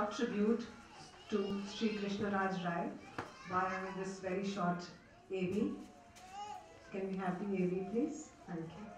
short tribute to Sri Krishna Raj Rai via this very short AV. Can we have the AV, please? Thank you.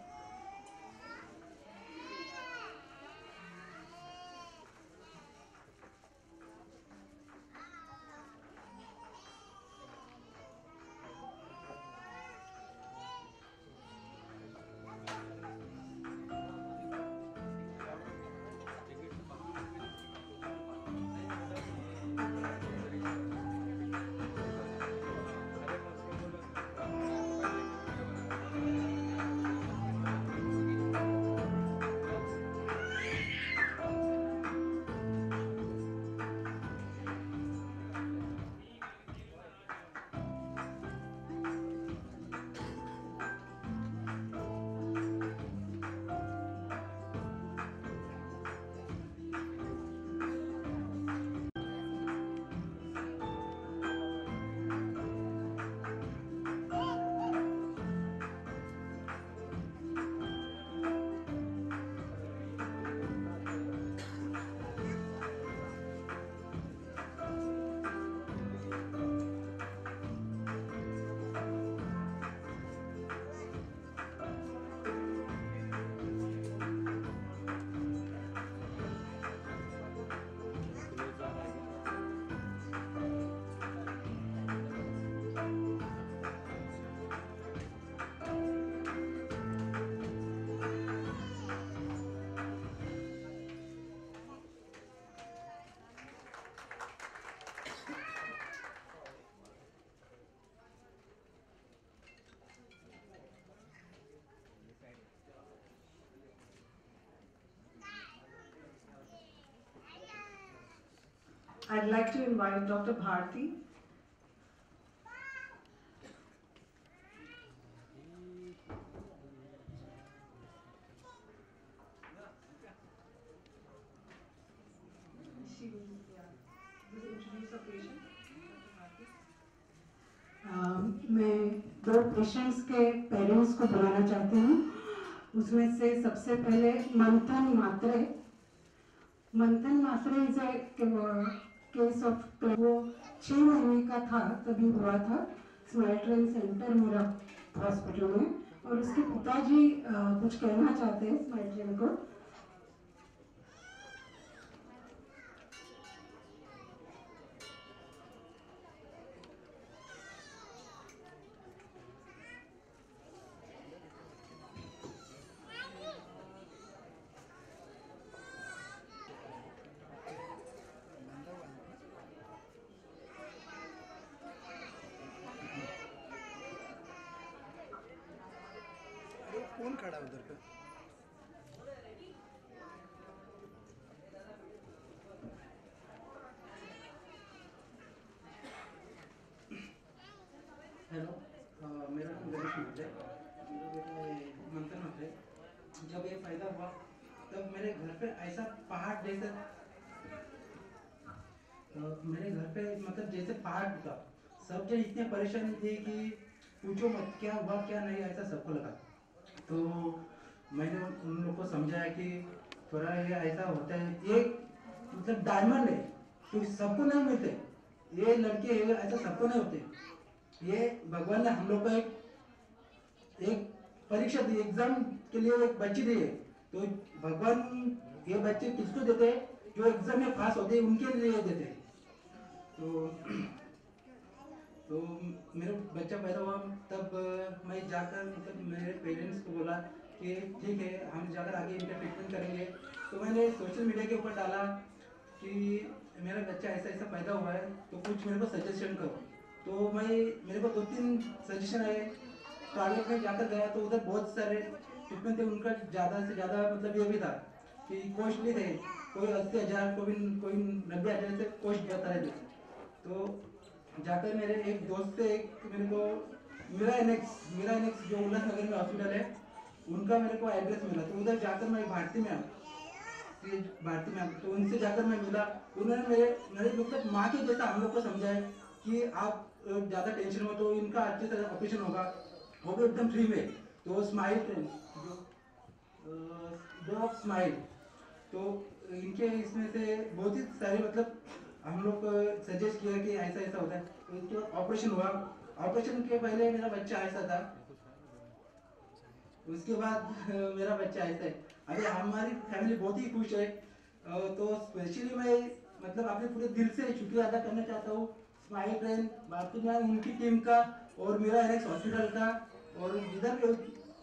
I'd like to invite Dr. Bharti. Patients um, के parents को बुलाना चाहती हूँ उसमें से सबसे पहले Manthan Matre Manthan Matre is a case of वो छः महीने का था तभी हुआ था स्माइल ट्रेन सेंटर मेरा हॉस्पिटल में। और उसके पिताजी कुछ कहना चाहते हैं स्माइल ट्रेन को? खड़ा हेलो मेरा नाम गणेश महते जब ये फ़ायदा हुआ, तब मेरे घर पे ऐसा पहाड़ जैसे मेरे घर पे मतलब जैसे पहाड़ था सब जन इतने परेशानी थे कि पूछो मत, क्या हुआ, क्या नहीं, ऐसा सबको लगा। तो मैंने उन लोग को समझाया कि थोड़ा ये ऐसा होता है ये मतलब डायमंड है तो सबको नहीं मिलते। ये लड़के हैं, ऐसा सबको नहीं होते। ये भगवान ने हम लोग को एक एक परीक्षा दी एग्ज़ाम के लिए एक बच्ची दी है। तो भगवान ये बच्चे किसको देते हैं? जो एग्ज़ाम में पास होते हैं उनके लिए देते हैं। तो तो मेरा बच्चा पैदा हुआ, तब मैं जाकर मतलब मेरे पेरेंट्स को बोला कि ठीक है, हम जाकर आगे इनका ट्रीटमेंट करेंगे। तो मैंने सोशल मीडिया के ऊपर डाला कि मेरा बच्चा ऐसा ऐसा पैदा हुआ है तो कुछ मेरे को सजेशन करो। तो मैं, मेरे को दो तीन सजेशन आए। प्राइवेट में जाकर गया तो उधर बहुत सारे ट्रीटमेंट थे, उनका ज़्यादा से ज़्यादा मतलब ये भी था कि कॉस्टली थे। कोई अस्सी हज़ार, कोई कोई नब्बे हज़ार से कॉस्ट बता रहे थे। तो जाकर मेरे एक दोस्त से एक मेरे को मेरा एनेक्स मेरा एनेक्स जो उल्लासनगर में हॉस्पिटल है। उनका मेरे को एड्रेस मिला। तो उधर जाकर मैं भारती में भारती मैम तो उनसे जाकर मैं मिला। उन्होंने मेरे मेरे मतलब माँ के जैसा हम लोग को समझाया कि आप ज़्यादा टेंशन हो तो इनका अच्छे से ऑपरेशन होगा। वो भी एकदम फ्री में। तो स्माइल जो स्माइल तो इनके इसमें से बहुत ही सारे मतलब हम लोग सजेस्ट किया कि ऐसा ऐसा होता है। तो ऑपरेशन हुआ। ऑपरेशन के पहले मेरा बच्चा ऐसा था। उसके बाद मेरा बच्चा ऐसा है। अभी हमारी फैमिली बहुत ही खुश है। तो स्पेशली मैं मतलब अपने पूरे दिल से शुक्रिया अदा करना चाहता हूँ। स्माइल ट्रेन मैं उनकी टीम का और मेरा एलेक्स हॉस्पिटल का। और इधर भी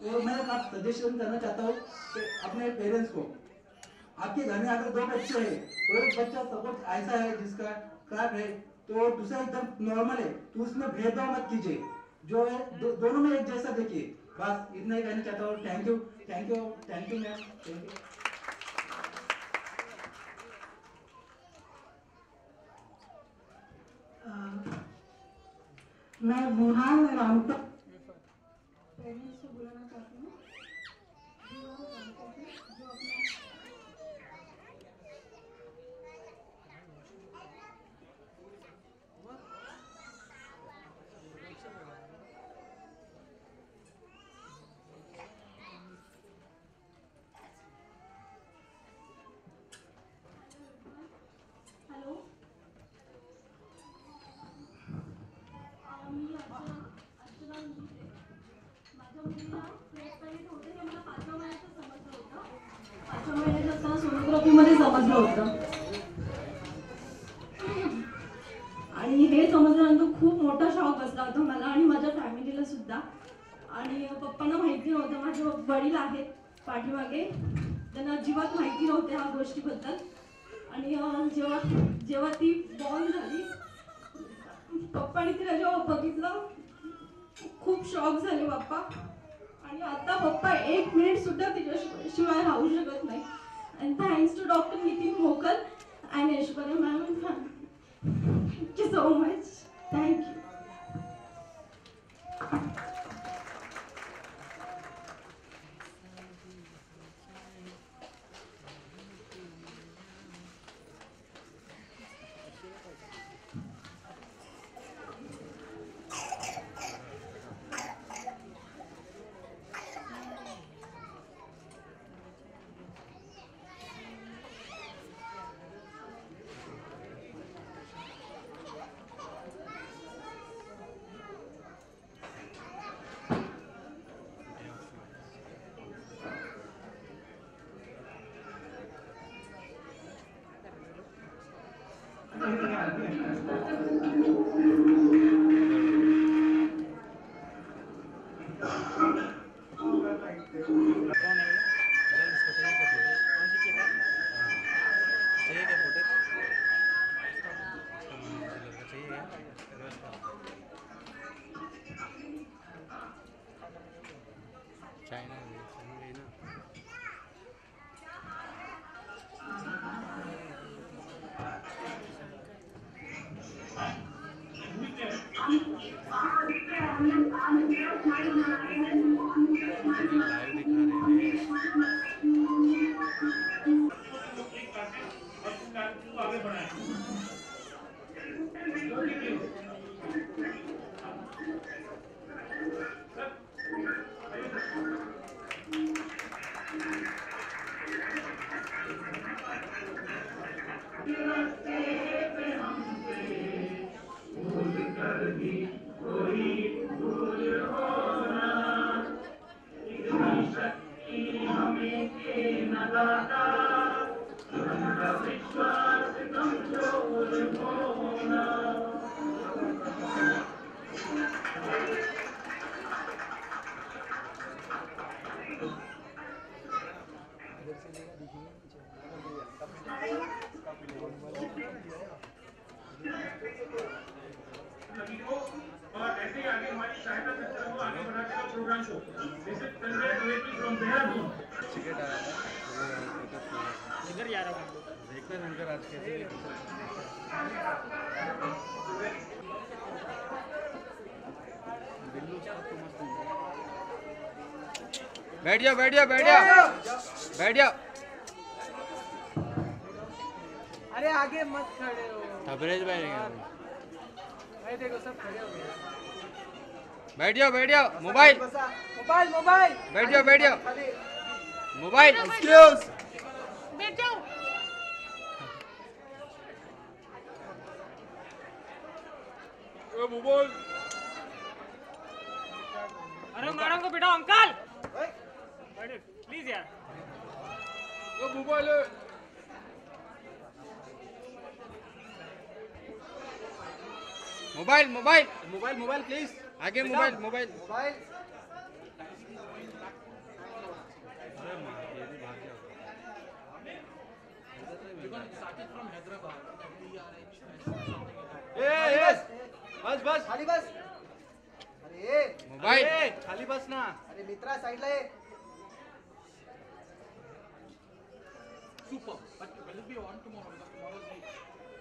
और मैं आप सजेशन करना चाहता हूँ अपने पेरेंट्स को आपके घर में अगर दो बच्चे हैं तो एक बच्चा सपोज़ ऐसा है जिसका खराब है तो दूसरा एकदम नॉर्मल है तो उसमें भेदभाव मत कीजिए। जो है दो, दोनों में एक जैसा देखिए। बस इतना ही कहना चाहता हूँ। Thank you thank you thank you ma'am thank you मैं विहान रामपुर गोष्टीबद्दल. आणि जेव्हा जेव्हा ती बॉल झाली पप्पाने तिला जेव्हा बघितलं खूप शॉक झाले पप्पा आणि आता पप्पा एक मिनिट सुद्धा तिच्याशिवाय शिवाय राहू शकत नाही. And thanks to doctor Nitin Mokal and Aishwarya ma'am and thank you so much thank you Thank you. बैठ जा बैठ जा बैठ जा बैठ जा अरे आगे मत खड़े हो। थबरेज भाई भाई देखो सब खड़े हो गए। बैठ जाओ बैठ जाओ मोबाइल। Mobile mobile. बैठ जाओ बैठ जाओ मोबाइल। एक्सक्यूज बैठ। जाओ ए मोबाइल। अरे मैडम को बिठाओ अंकल। प्लीज़ यार mobile mobile mobile mobile please आगे मोबाइल मोबाइल मोबाइल बस बस खाली बस अरे मोबाइल खाली बस ना अरे मित्रा साईडला ये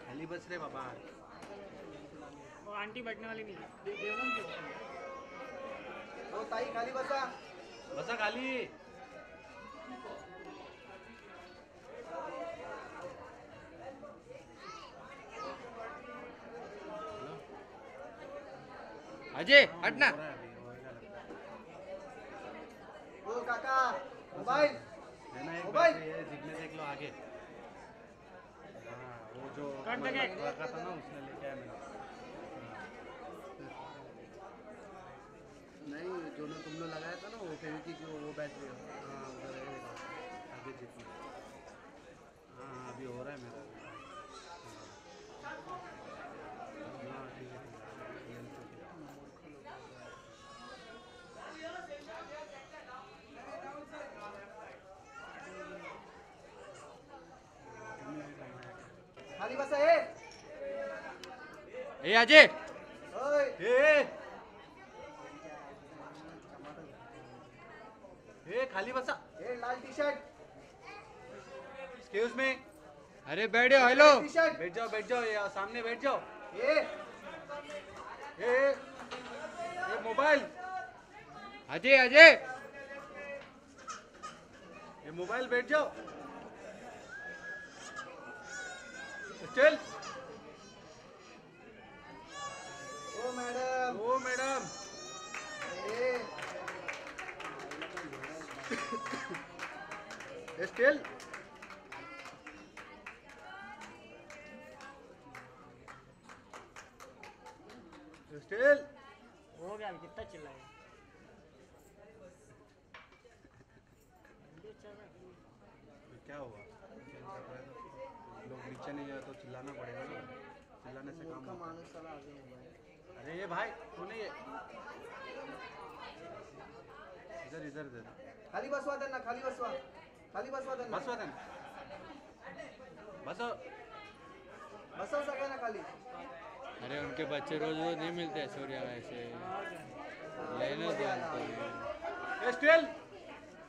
खाली बस रे बाबा. वो आंटी बैठने वाली नहीं दे दे ताई खाली बसा. बसा खाली. अजय हट ना. हो, काका. मोबाइल देख लो आगे। हाँ वो जो। रखा था ना उसने लेके आया मैंने। नहीं जो ना तुमने लगाया था ना वो फेविक्विक वो वो बैटरी हाँ। उधर आगे हाँ हाँ अभी हो रहा है मेरा हाँ हाँ, ठीक है ठीक है ए अजय ए ए। खाली बसा। ये लाल टी शर्ट एक्सक्यूज मी अरे बैठो हेलो। टी शर्ट बैठ जाओ बैठ जाओ ये सामने बैठ जाओ। ये ए ये मोबाइल। अजय अजय ये मोबाइल बैठ जाओ। चल ओ मैडम ओ मैडम स्टिल स्टिल हो गया अभी कितना चिल्लाए क्या हुआ चैन कर रहा है तो लोग नीचे नहीं जाए तो चिल्लाना पड़ेगा ना। चिल्लाने से काम साला आगे अरे ये भाई तू नहीं है इधर इधर इधर। खाली बसवा त्यांना खाली बसवा खाली बसवा त्यांना बस वादन बस बसव सगळ्यांना खाली? अरे उनके बच्चे रोज रोज नहीं मिलते सूर्या ऐसे लेने दो उनको। स्टिल!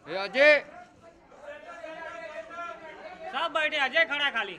अजय! सब बैठे अजय खड़ा है खाली।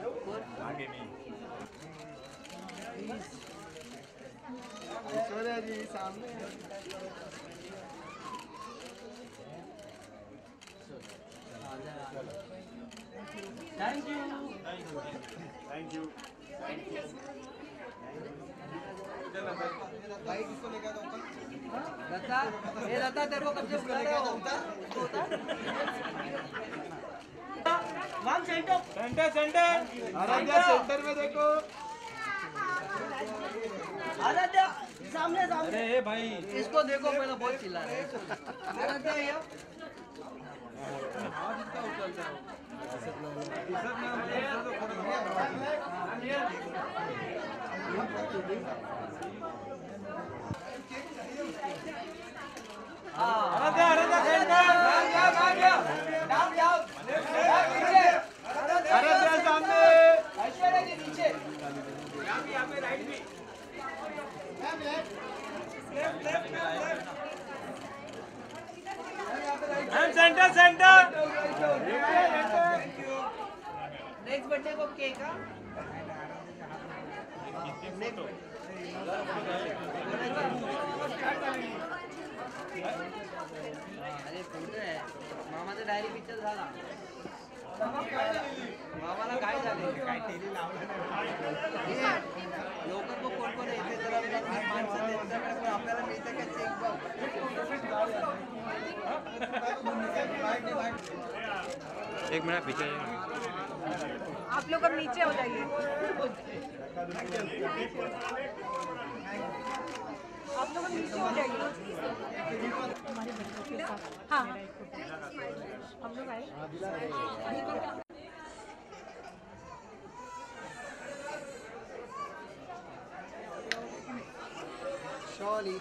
आगे नहीं ऐश्वर्या जी सामने थैंक यू थैंक यू भाई किसको लेकर दत्ता ये दत्ता तेरे को कब से बुला रहा होता ma'am centre centre centre Aaradhya centre में देखो। आराध्या सामने सामने। अरे भाई। इसको देखो पहले बहुत चिल्ला रहे आराध्या ये आराध्या आराध्या सेंटर आराध्या सामने ऐश्वर्या जी नीचे ma'am centre centre next birthday को केक हाँ। अरे फ़ोटो आहे मामाचा डायरी पिक्चर झाला मामाला काय झाले काय टेली लवकर बघ कोण कोण येते? जरा माणसं त्यांच्याकडे पण आपल्याला मिळतं का? चेक बघ एक मिनट पीछे आप लोग अब नीचे हो जाइए। आप लोग नीचे हो जाइए हाँ। हम लोग आए। Charlie.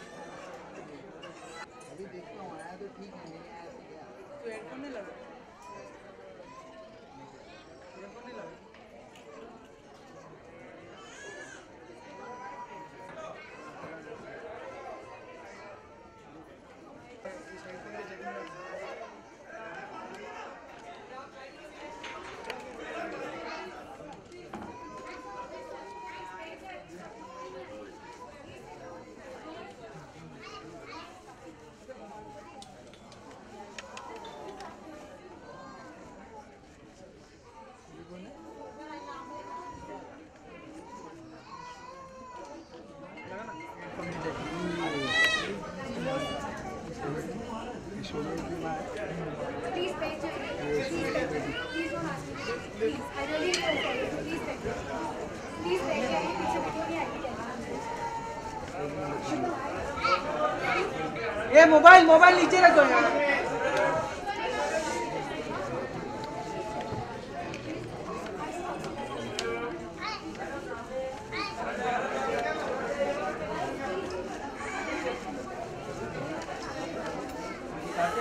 मोबाइल मोबाइल नीचे रखो यार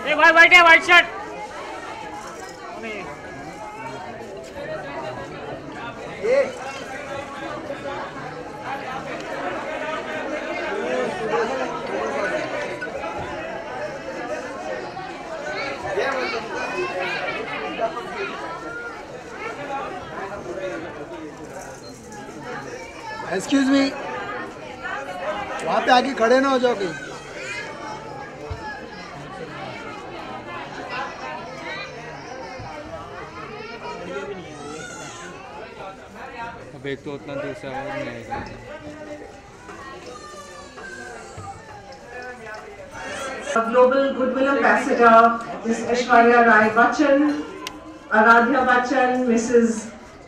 ए भाई बैठे व्हाइट शर्ट एक्सक्यूज मी वहाँ पे आगे खड़े ना हो जाओ कहीं तो उतना दूर से आवाज़ नहीं आएगा। Global goodwill ambassador miss Aishwarya Rai Bachchan Aaradhya Bachchan Mrs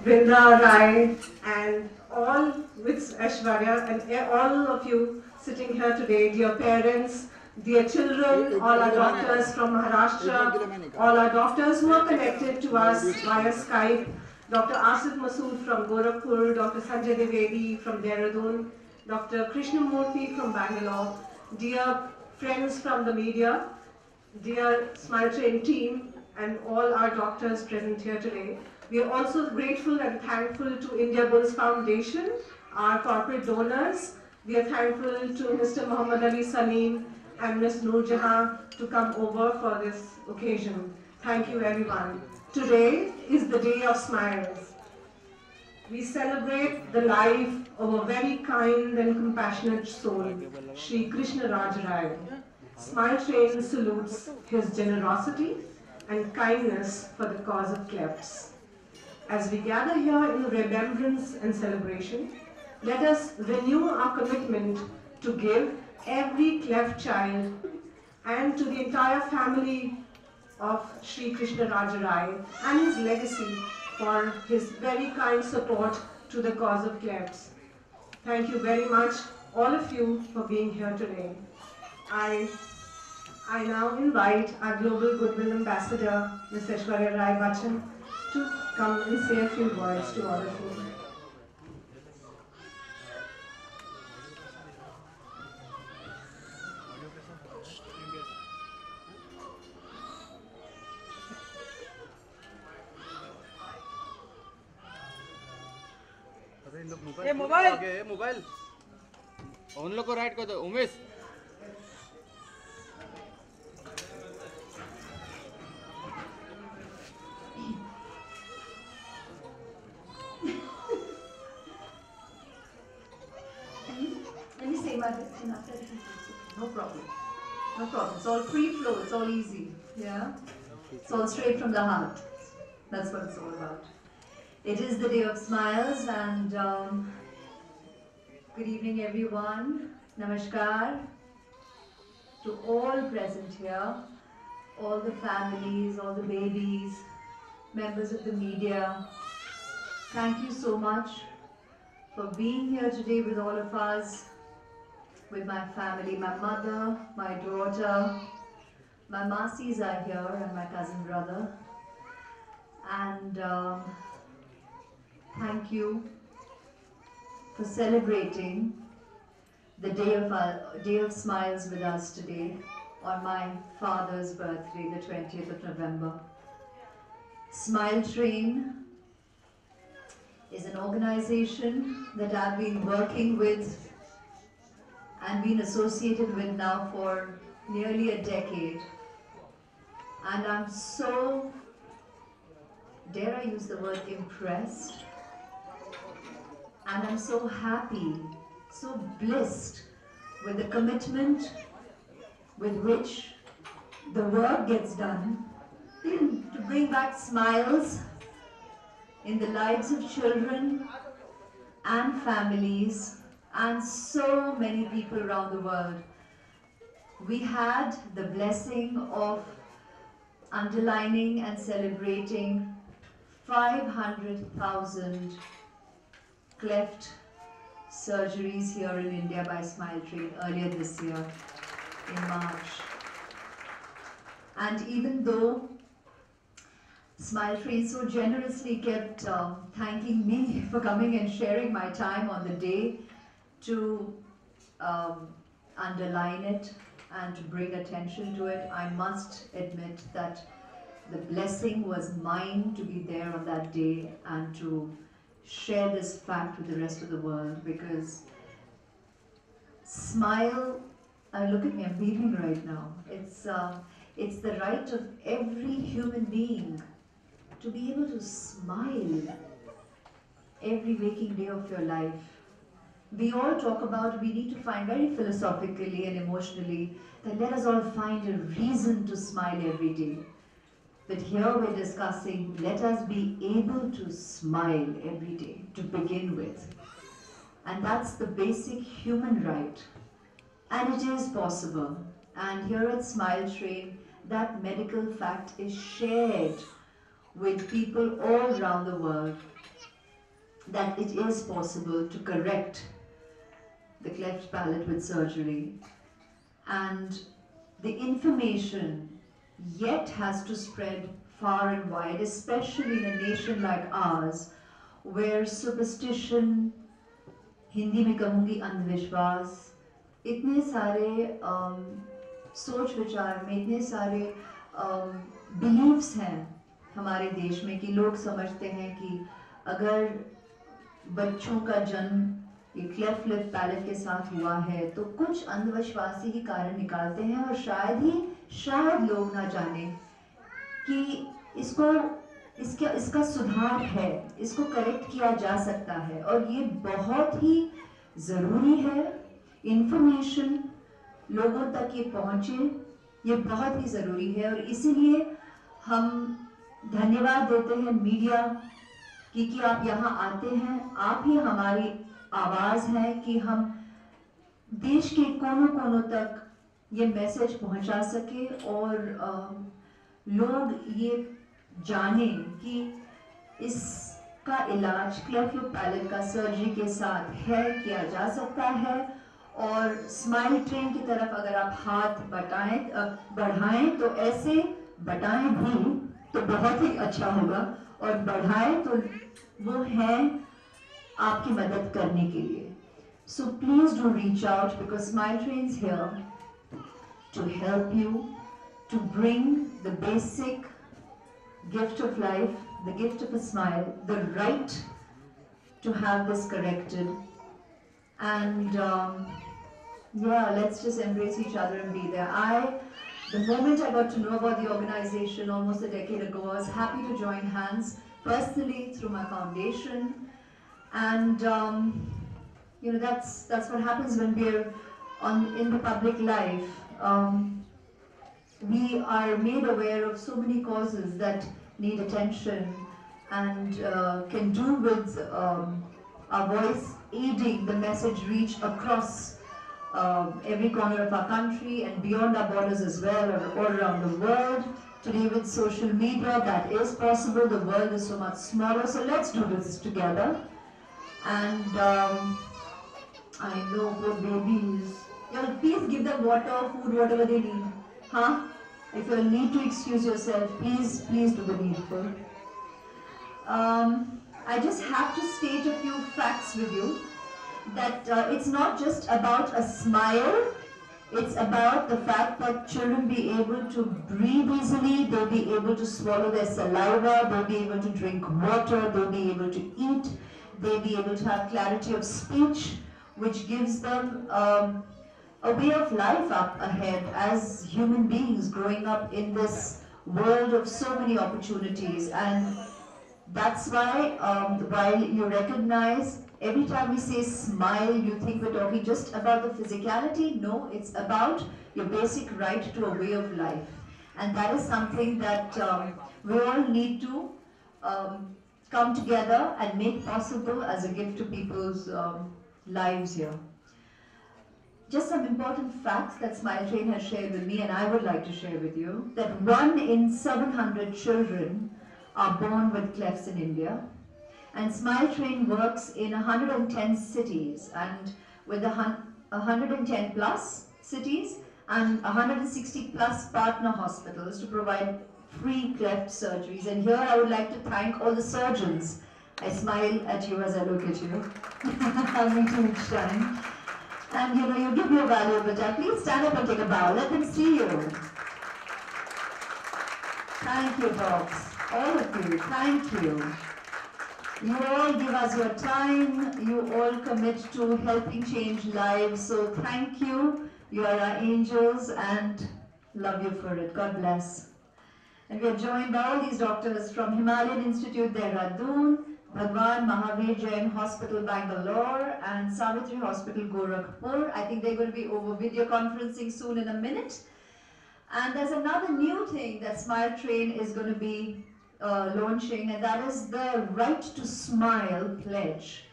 Vrinda Rai and all with Aishwarya and all of you sitting here today, dear parents, dear children, all our doctors from Maharashtra, all our doctors who are connected to us via Skype, Dr. Asif Masood from Gorakhpur, Dr. Sanjay Devedi from Dehradun, Dr. Krishnamurthy from Bangalore, dear friends from the media, dear Smile Train team, and all our doctors present here today. We are also grateful and thankful to Indiabulls Foundation, our corporate donors. We are thankful to Mr. Muhammad Ali Salim and Ms. Noor Jahan to come over for this occasion. Thank you everyone. Today is the day of smiles. We celebrate the life of a very kind and compassionate soul, Sri Krishna Raj Rai. Smile Train salutes his generosity and kindness for the cause of clefts. As we gather here in remembrance and celebration, let us renew our commitment to give every cleft child and to the entire family of Sri Krishna Raj Rai and his legacy for his very kind support to the cause of clefts. Thank you very much, all of you, for being here today. I, I now invite our Global Goodwill Ambassador, Ms. Aishwarya Rai Bachchan, to come and say a few words to all of you. ये mobile mobile उन लोग को right कर दो Umesh question after this? No problem. No problem. It's all free flow. It's all easy. Yeah. It's all straight from the heart. That's what it's all about. It is the day of smiles and um, good evening everyone. Namaskar to all present here, all the families, all the babies, members of the media. Thank you so much for being here today with all of us, with my family, my mother, my daughter, my masis are here and my cousin brother. And um, thank you for celebrating the day of our day of smiles with us today on my father's birthday, the 20th of November. Smile Train is an organization that I've been working with and been associated with now for nearly a decade. And I'm so, dare I use the word impressed, and I'm so happy, so blessed with the commitment with which the work gets done to bring back smiles in the lives of children and families and so many people around the world. We had the blessing of underlining and celebrating 500,000 cleft surgeries here in India by Smile Train earlier this year in March. And even though Smile Train so generously kept um, thanking me for coming and sharing my time on the day to um, underline it and to bring attention to it, I must admit that the blessing was mine to be there on that day and to share this fact with the rest of the world because smile, uh, look at me, I'm beaming right now. It's, uh, it's the right of every human being to be able to smile every waking day of your life. We all talk about we need to find very philosophically and emotionally that let us all find a reason to smile every day. But here we're discussing let us be able to smile every day to begin with. And that's the basic human right. And it is possible. And here at Smile Train, that medical fact is shared with people all around the world that it is possible to correct the cleft palate with surgery. And the information yet has to spread far and wide, especially in a nation like ours, where superstition, Hindi में कहूँगी अंधविश्वास इतने सारे um, सोच विचार में इतने सारे बिलीव्स um, हैं हमारे देश में कि लोग समझते हैं कि अगर बच्चों का जन्म ये क्लेफ लिप पैलेट के साथ हुआ है। तो कुछ अंधविश्वासी ही कारण निकालते हैं और शायद ही, शायद लोग ना जाने कि इसको, इसका इसका सुधार है, इसको करेक्ट किया जा सकता है। और ये बहुत ही ज़रूरी है। इंफॉर्मेशन लोगों तक ये पहुँचे, ये बहुत ही ज़रूरी है। और इसीलिए हम धन्यवाद देते हैं मीडिया की कि आप यहाँ आते हैं। आप ही हमारी आवाज़ है कि हम देश के कोनों कोनों तक ये मैसेज पहुँचा सके और लोग ये जाने कि इसका इलाज क्लेफ्लो पैलेट का सर्जरी के साथ है, किया जा सकता है। और स्माइल ट्रेन की तरफ़ अगर आप हाथ बटाएँ बढ़ाएँ तो ऐसे बटाएँ भी तो बहुत ही अच्छा होगा। और बढ़ाएँ तो वो है आपकी मदद करने के लिए so please do reach out because smile train here to help you to bring the basic gift of life, the gift of a smile, the right to have this corrected. And um, yeah, let's just embrace each other and be there. I, the moment I got to know about the organization almost a decade ago, I was happy to join hands personally through my foundation. and um, you know, that's, that's what happens when we're on in the public life, um, we are made aware of so many causes that need attention and uh, can do with um, our voice aiding the message reach across um, every corner of our country and beyond our borders as well, or all around the world. Today with social media, that is possible. The world is so much smaller, so let's do this together. And um, I know poor babies. Y'all, please give them water, food, whatever they need. Huh? If you need to excuse yourself, please, please do the needful. Um, I just have to state a few facts with you that uh, it's not just about a smile, it's about the fact that children be able to breathe easily, they'll be able to swallow their saliva, they'll be able to drink water, they'll be able to eat, they'll be able to have clarity of speech, which gives them um, a way of life up ahead as human beings growing up in this world of so many opportunities. And that's why, um, while you recognize every time we say smile, you think we're talking just about the physicality. No, it's about your basic right to a way of life. And that is something that um, we all need to um, come together and make possible as a gift to people's um, lives here. Just some important facts that Smile Train has shared with me and I would like to share with you. That one in 700 children are born with clefts in India. And Smile Train works in 110 cities and with a 110 plus cities and 160 plus partner hospitals to provide free cleft surgeries. And here I would like to thank all the surgeons. I smile at you as I look at you. Meet you each time. And you know, you give your valuable time. Please stand up and take a bow. Let them see you. Thank you, folks. All of you, thank you. You all give us your time. You all commit to helping change lives. So thank you. You are our angels and love you for it. God bless. And we are joined by all these doctors from Himalayan Institute, Dehradun, Bhagwan Mahavir Jain Hospital, Bangalore, and Savitri Hospital, Gorakhpur. I think they're going to be over video conferencing soon in a minute. And there's another new thing that Smile Train is going to be uh, launching, and that is the Right to Smile pledge.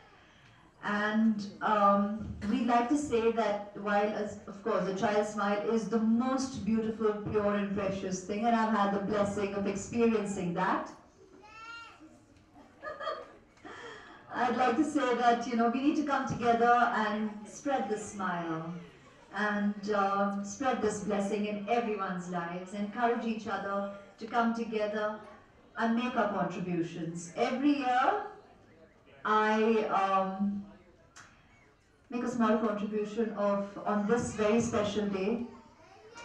And um, we like to say that while, as, of course, a child's smile is the most beautiful, pure, and precious thing, and I've had the blessing of experiencing that. I'd like to say that, you know, we need to come together and spread the smile and uh, spread this blessing in everyone's lives, encourage each other to come together and make our contributions. Every year, I um, make a small contribution of, on this very special day,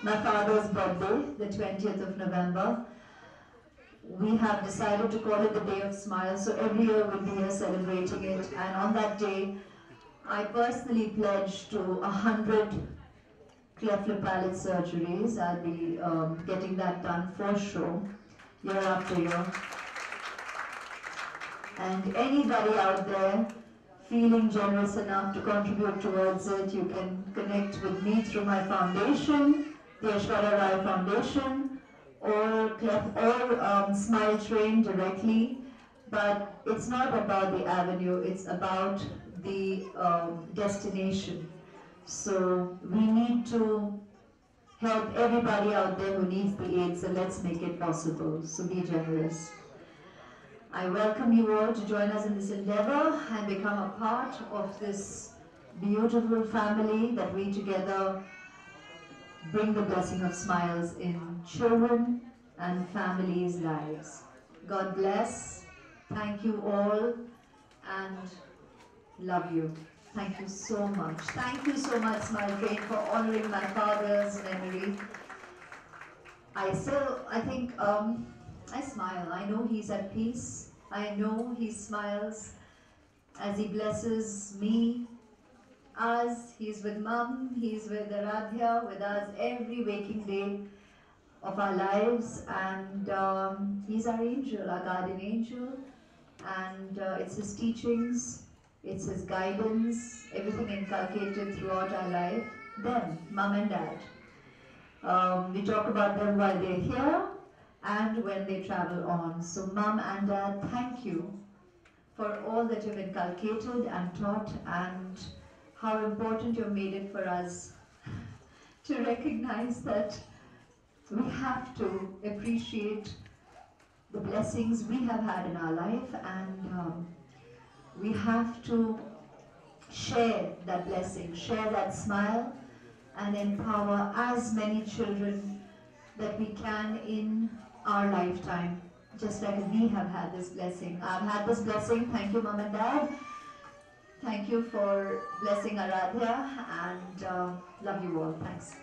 my father's birthday, the 20th of November. We have decided to call it the Day of Smiles, so every year we'll be here celebrating it. And on that day, I personally pledge to 100 cleft lip palate surgeries. I'll be um, getting that done for sure, year after year. And anybody out there feeling generous enough to contribute towards it, you can connect with me through my foundation, the Aishwarya Rai Foundation, or or um, Smile Train directly. But it's not about the avenue; it's about the um, destination. So we need to help everybody out there who needs the aid, so let's make it possible. So be generous. I welcome you all to join us in this endeavor and become a part of this beautiful family that we together bring the blessing of smiles in children and families' lives. God bless. Thank you all and love you. Thank you so much. Thank you so much, Smile for honoring my father's memory. I still, I think, um, I smile. I know he's at peace. I know he smiles as he blesses me, us. He's with mom, he's with Aradhya, with us every waking day of our lives. And um, he's our angel, our guardian angel. And uh, it's his teachings, it's his guidance, everything inculcated throughout our life them, mom and dad. Um, we talk about them while they're here and when they travel on. So, mom and dad, thank you for all that you've inculcated and taught and how important you've made it for us to recognize that we have to appreciate the blessings we have had in our life and um, we have to share that blessing, share that smile and empower as many children that we can in our lifetime, just like we have had this blessing. I've had this blessing, thank you mom and dad. Thank you for blessing Aradhya and uh, love you all, thanks.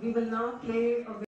We will now play a